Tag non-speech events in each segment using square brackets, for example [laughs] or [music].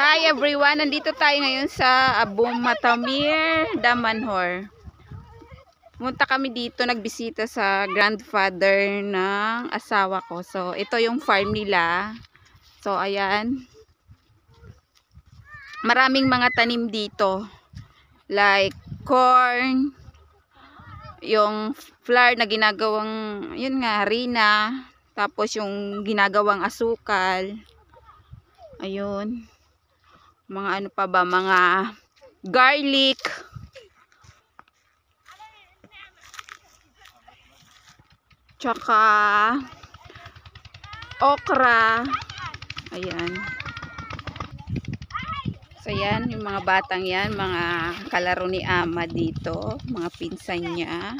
Hi everyone, nandito tayo ngayon sa Abum Matamir, Damanhor. Punta kami dito, nagbisita sa grandfather ng asawa ko. So, ito yung farm nila. So, ayan. Maraming mga tanim dito. Like corn, yung flour na ginagawang, yun nga, harina. Tapos yung ginagawang asukal. Ayun. Mga ano pa ba, mga garlic. Tsaka okra. Ayan. So yan, yung mga batang yan, mga kalaro ni Ama dito, mga pinsan niya.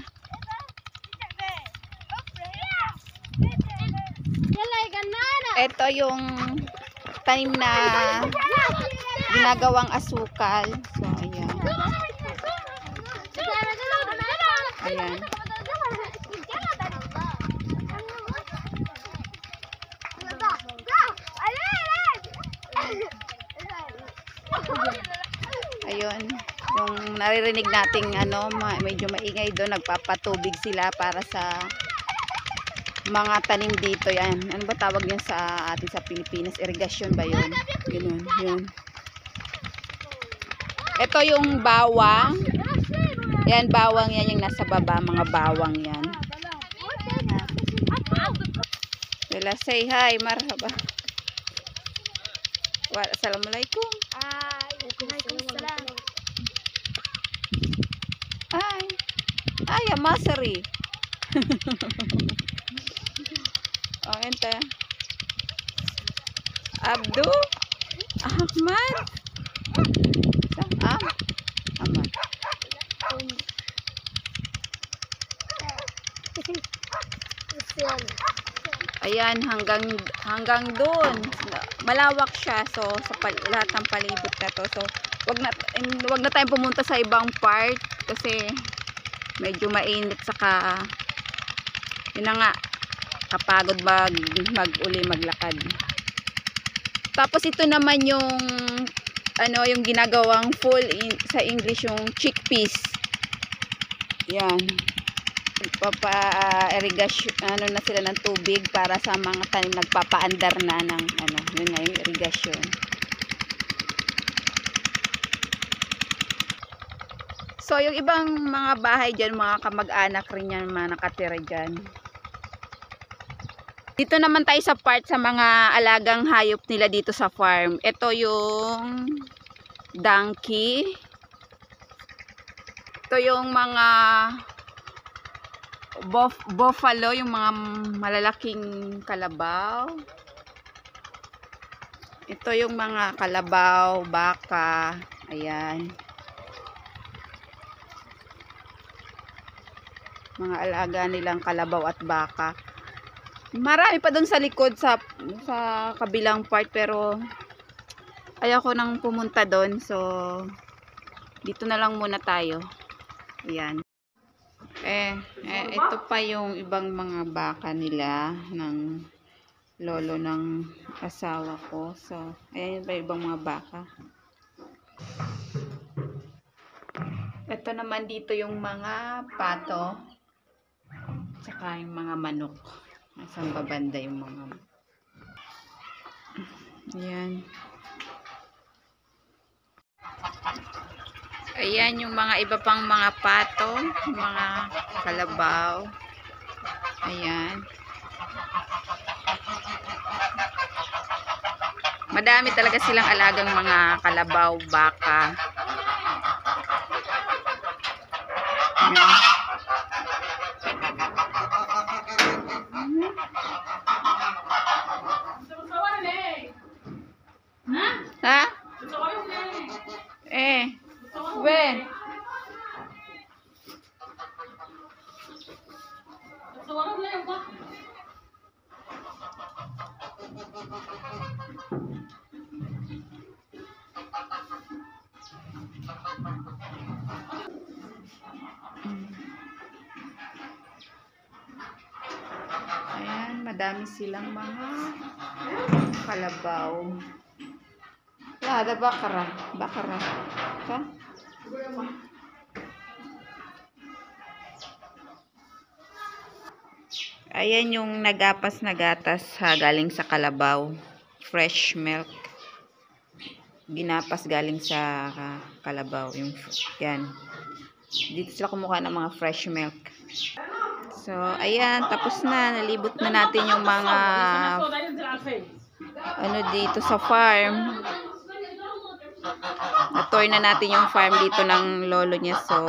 Ito yung tanim na ginagawang asukal. So, ayan. Ayan. Ayun. Yung naririnig nating ano, medyo maingay doon, nagpapatubig sila para sa mga tanim dito yan. Ano ba tawag yan sa atin sa Pilipinas? Irrigation ba yun? Ganun, yun. Ito yung bawang. Yan, bawang yan yung nasa baba, mga bawang yan. Wala, say hi, marhaba. Assalamualaikum. Ay. Ay, amasari. [laughs] oh, ente. Abdu. Ahmad. Sa Am. Ahmad. Ayan, hanggang hanggang doon. Malawak siya. So, sa pal- lahat ng palibot na to. So, wag na, wag na tayong pumunta sa ibang part kasi medyo mainit saka yun na nga kapagod mag mag-uli maglakad. Tapos ito naman yung ano yung ginagawang full in, sa English yung chickpeas. Yan. Papa-irrigation ano na sila ng tubig para sa mga tanim nagpapaandar na ng ano yun nga yung irrigation. So yung ibang mga bahay dyan mga kamag-anak rin yan mga nakatira dyan dito naman tayo sa part sa mga alagang hayop nila dito sa farm ito yung donkey ito yung mga buff buffalo, yung mga malalaking kalabaw. Ito yung mga kalabaw, baka, ayan. Mga alaga nilang kalabaw at baka. Marami pa doon sa likod sa sa kabilang part pero ayaw ko nang pumunta doon so dito na lang muna tayo. Ayan. Eh, eh, ito pa yung ibang mga baka nila ng lolo ng asawa ko. So, ayan yung ibang mga baka. Ito naman dito yung mga pato. Tsaka yung mga manok. Nasaan babanda yung mga Ayan. Ayan yung mga iba pang mga pato, mga kalabaw. Ayan. Madami talaga silang alagang mga kalabaw, baka. Ayan. Ha? Eh. When? Suwarap na yung bak. Ayan, madami silang mga kalabaw. Lada bakara, bakara. Ka? Bakara. Ayan yung nagapas na gatas ha, galing sa kalabaw. Fresh milk. Ginapas galing sa ah, kalabaw. Yung, yan. Dito sila kumuha ng mga fresh milk. So, ayan. Tapos na. Nalibot na natin yung mga ano dito sa farm. Na-tour na natin yung farm dito ng lolo niya. So,